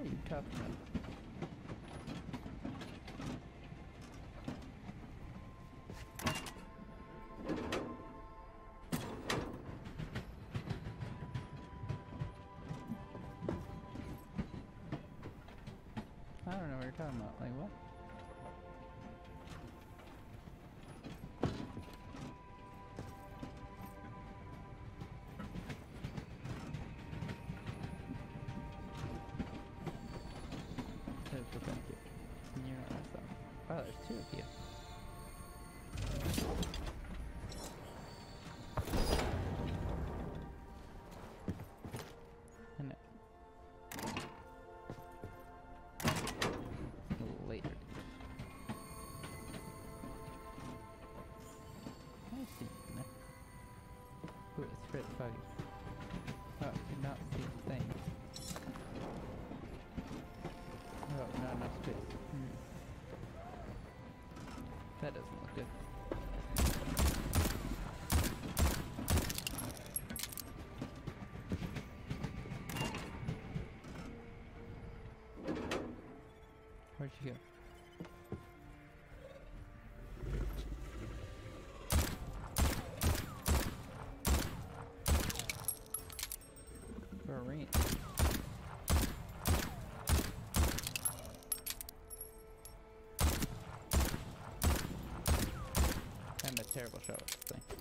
are you talking about? I don't know what you're talking about. Like what? Terrible shot thing.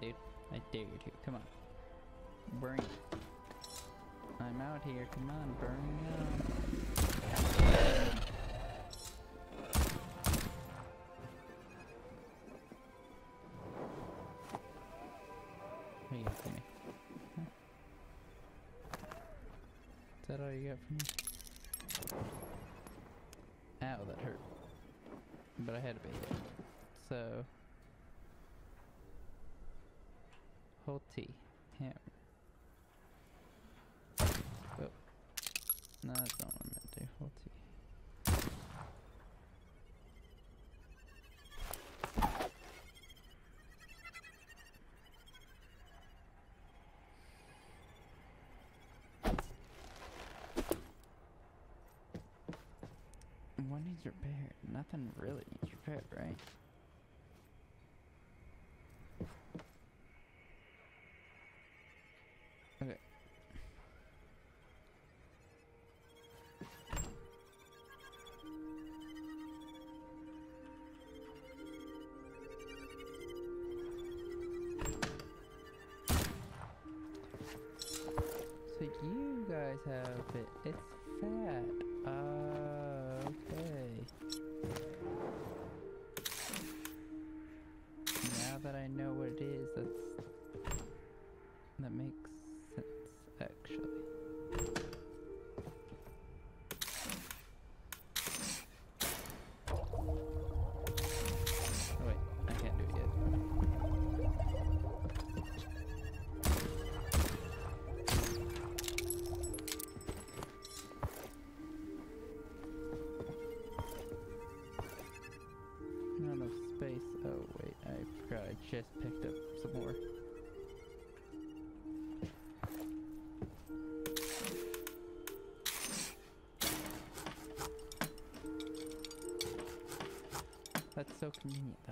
Dude. I dare you to. Come on. Burn. I'm out here. Come on, burn me up. What do you got for me? Huh? Is that all you got for me? Ow, that hurt. But I had to be hit. So... Hold T. Hammer. Oh. No, that's not what I meant to do. Hold T. What needs repair? Nothing really needs repair, right? That's so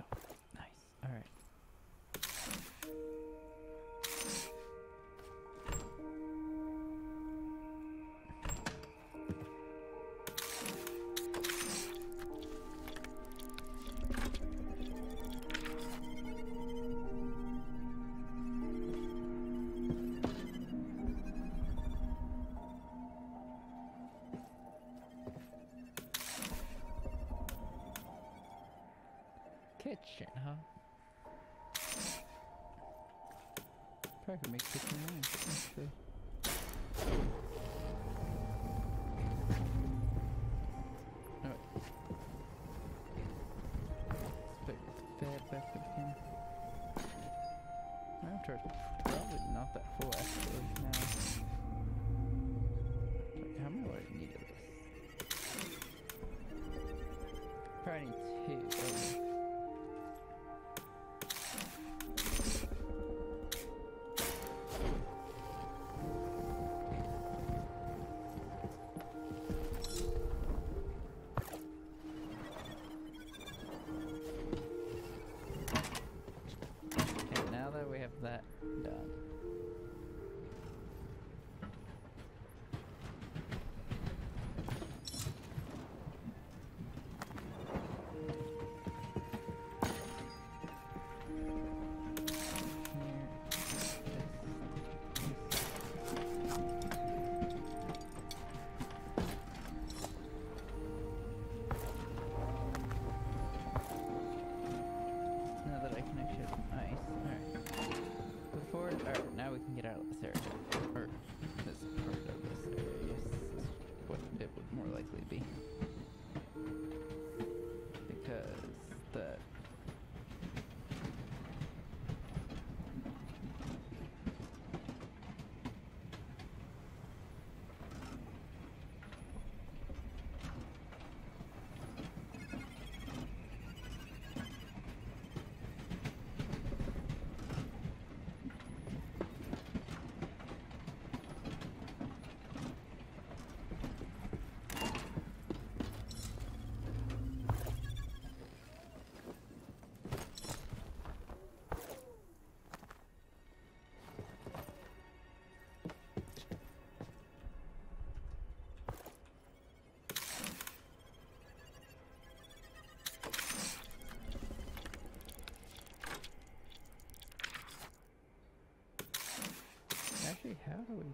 How do we?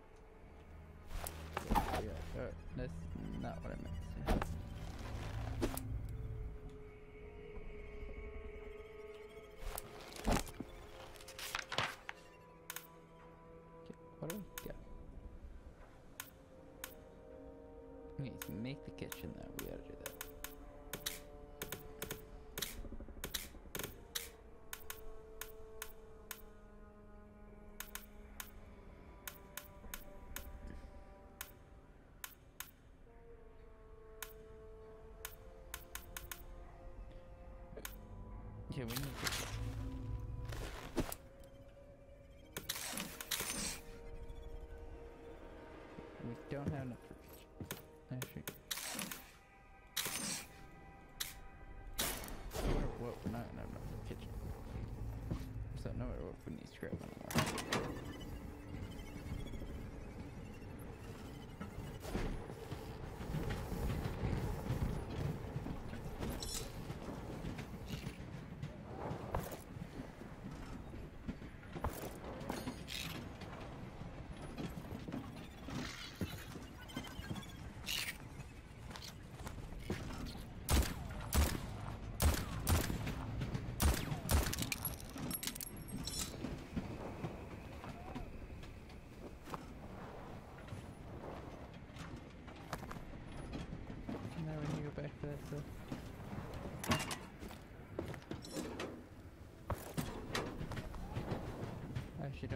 Yeah, uh, that's not what I meant. Okay, we need to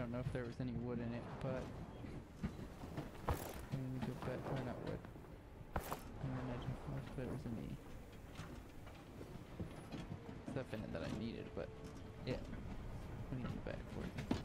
don't know if there was any wood in it, but I need to bet or not wood. I'm gonna imagine if there was any stuff in it that I needed, but yeah. I need to back for it.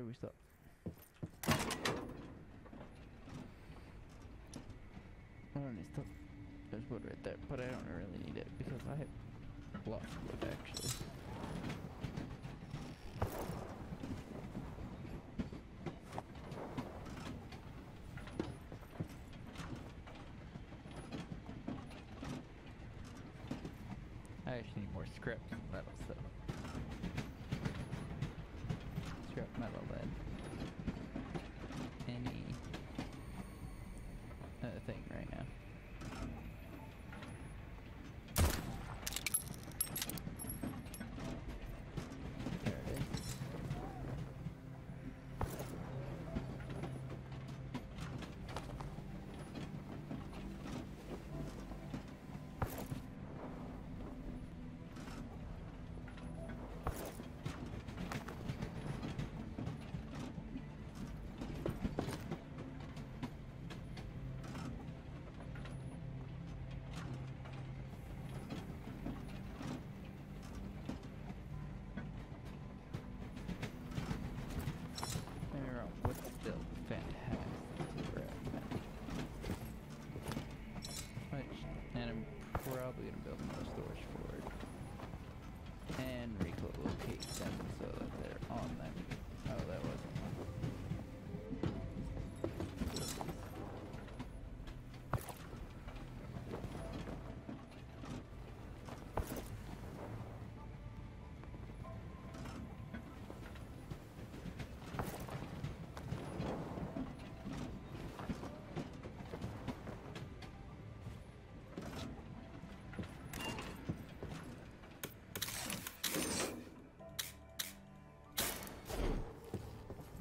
Where we stop? I don't need stop. There's wood right there, but I don't really need it because I have lots of wood actually. I actually need more scrap metal stuff. Scrap metal lead. Any other thing right now. There it is. Don't get me wrong, wood's still fantastic where I'm at. Which, and I'm probably gonna build another storage for it. And relocate them so that they're on them. Oh, that wasn't one.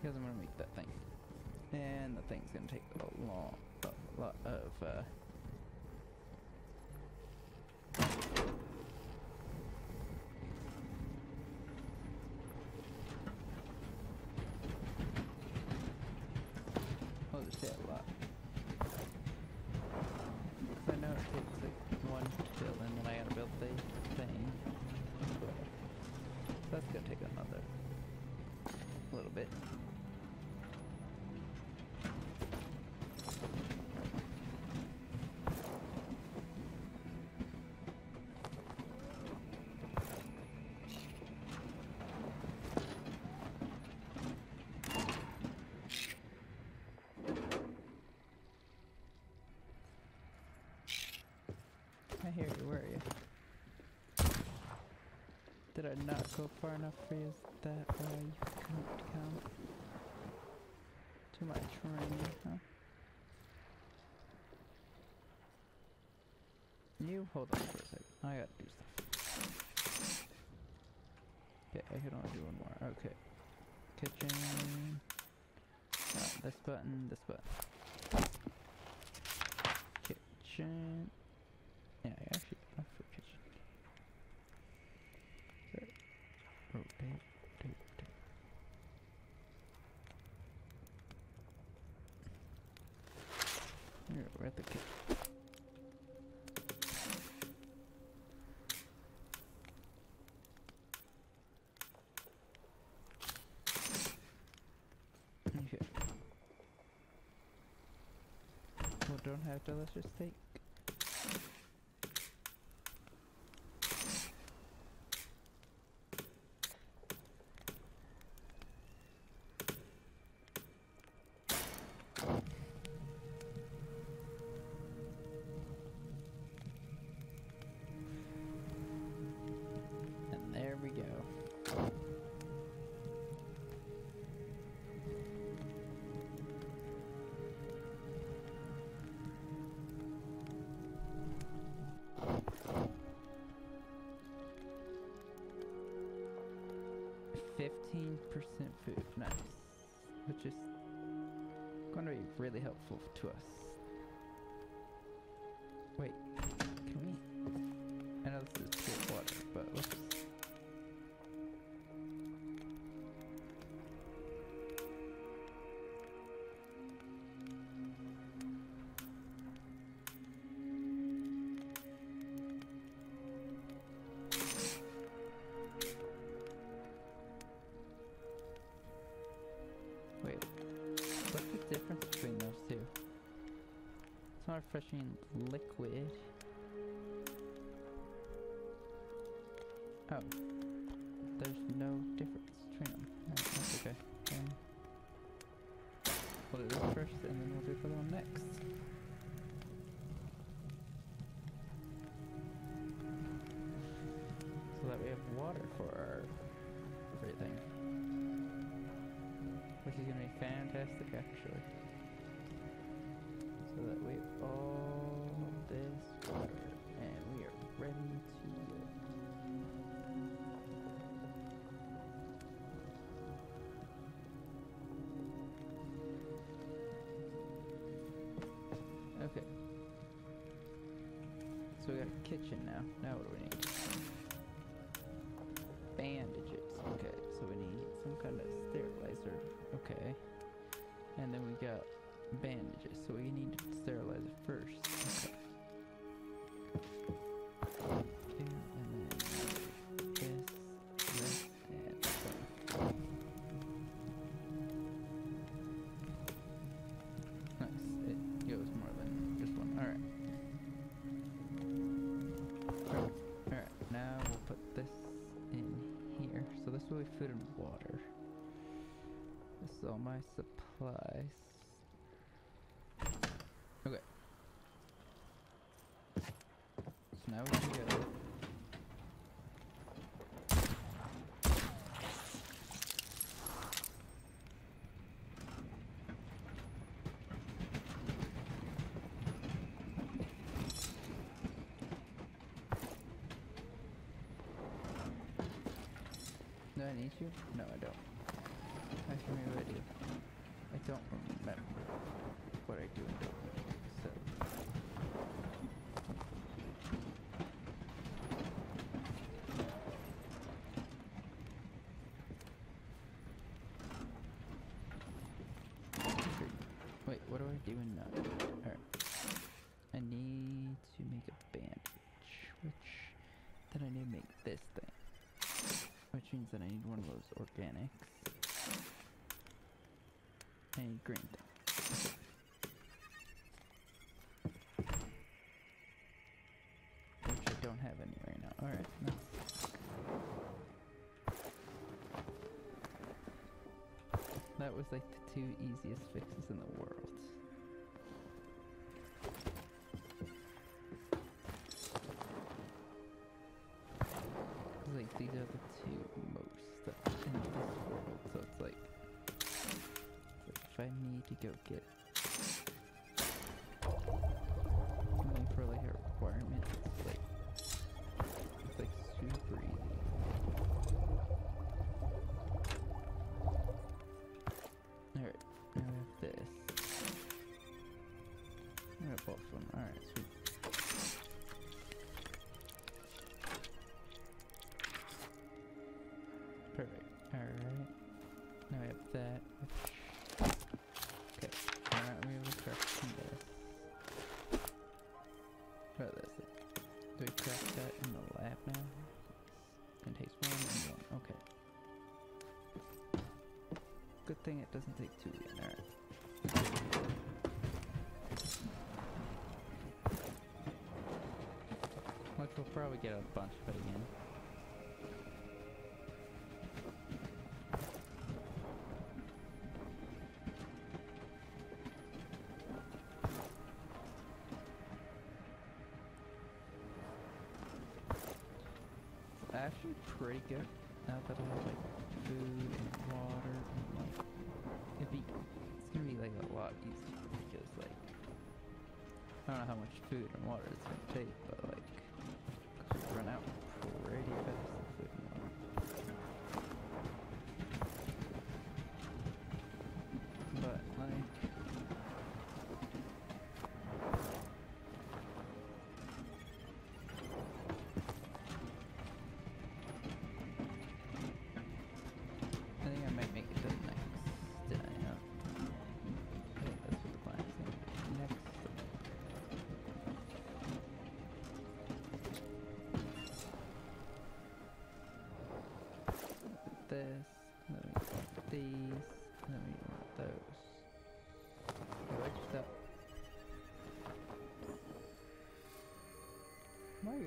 Because I'm gonna make that thing. And the thing's gonna take a long, a lot of, uh... I'll just say a lot. 'Cause I know it takes like one kill and then I gotta build the thing. So that's gonna take another little bit. I hear you, where are you? Not go far enough for you that uh, you couldn't come? Too much rain, huh? You hold on for a second. I gotta do stuff. Okay, I can only do one more. Okay. Kitchen. This button, this button. Kitchen. Yeah, I actually enough for kitchen. There. Rotate, rotate, rotate. Here, we're at the kitchen. Okay. Well, don't have to, let's just take food, nice. Which is going to be really helpful to us. Liquid. Oh. There's no difference between them. Alright, that's okay. Um, we'll do this first and then we'll do the other one next. So that we have water for our everything. Which is gonna be fantastic actually. So that we have all this water and we are ready to live. Okay. So we got a kitchen now. Now what do we need? Bandages. Okay, so we need some kind of sterilizer. Okay. And then we got bandages. So we need to sterilize it first. Okay. And then this, this, and boom. Nice. It goes more than just one. Alright. Alright, now we'll put this in here. So this will be food and water. This is all my supplies. Okay. So now we can go. You? No, I don't. Actually, maybe I do. I don't remember what I do and don't do. So. Wait, what do I do and not do? Alright. I need to make a bandage, which then I need to make this thing. Means that I need one of those organics. Need green thing. Which I don't have any right now. Alright, nice. That was like the two easiest fixes in the world. Go get About this? Do we craft that in the lab now? It takes one and one. Okay. Good thing it doesn't take two again. Alright. Which we'll probably get a bunch of it again. Food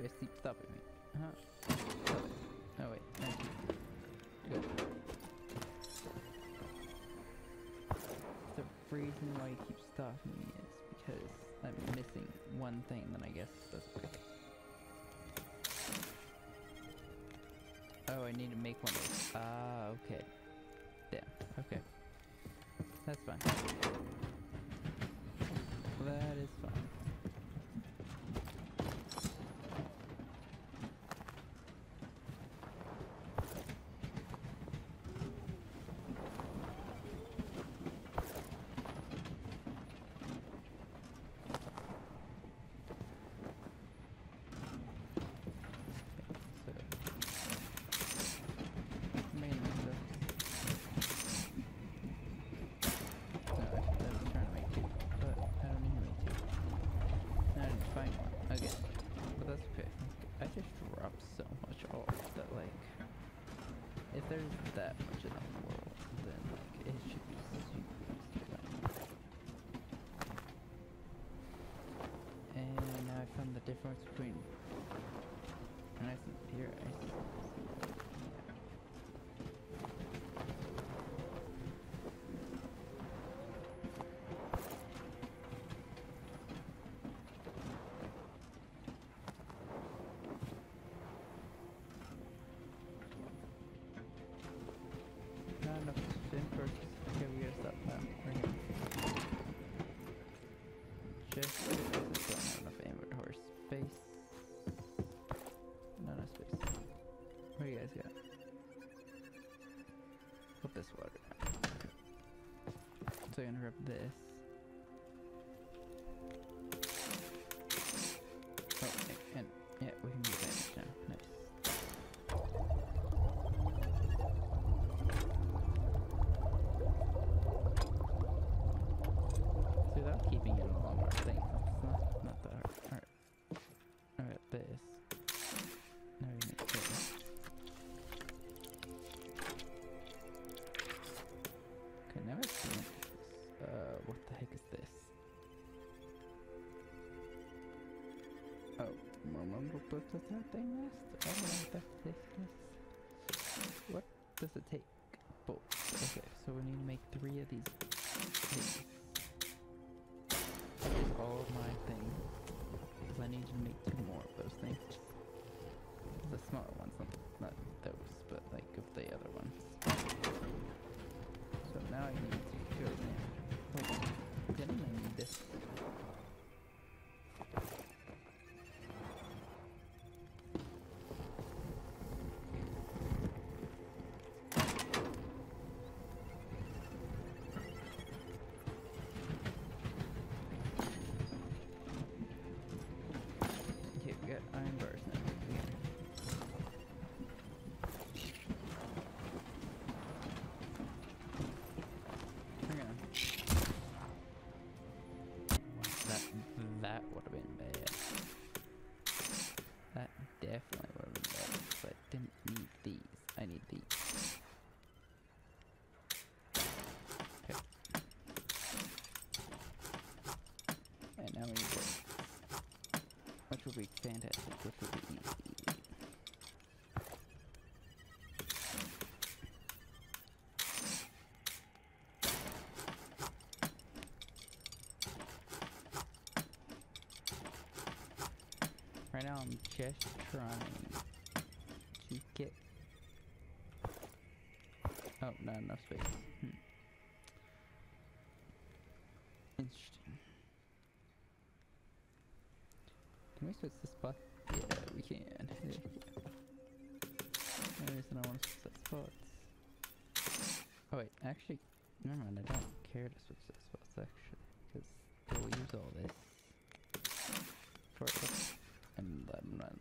guys keep stopping me? Huh? Oh wait, thank you. Good. The reason why you keep stopping me is because I'm missing one thing, then I guess that's okay. Oh, I need to make one. Ah, okay. Damn, okay. That's fine. That is fine. So, mainly those. No, actually, I was trying to make two, but I don't need to make two. I didn't find one again, but that's okay. I just dropped so much off that like, if there's that So I can rip this. What is this? Oh, does that thing last? I don't know what that this. What does it take? Bolts. Okay, so we need to make three of these. That is all of my things. Because I need to make two more of those things. The smaller ones, not, those, but like of the other ones. So now I need to go in. I need this? Which will be fantastic. Which will be easy. Right now, I'm just trying to get. Oh, not enough space. Hmm. Interesting. Can we switch this spot? Yeah, we can. Yeah. No reason I want to switch the spots. Oh wait, actually, never mind. I don't care to switch the spots actually, because we'll use all this for it, and I'm not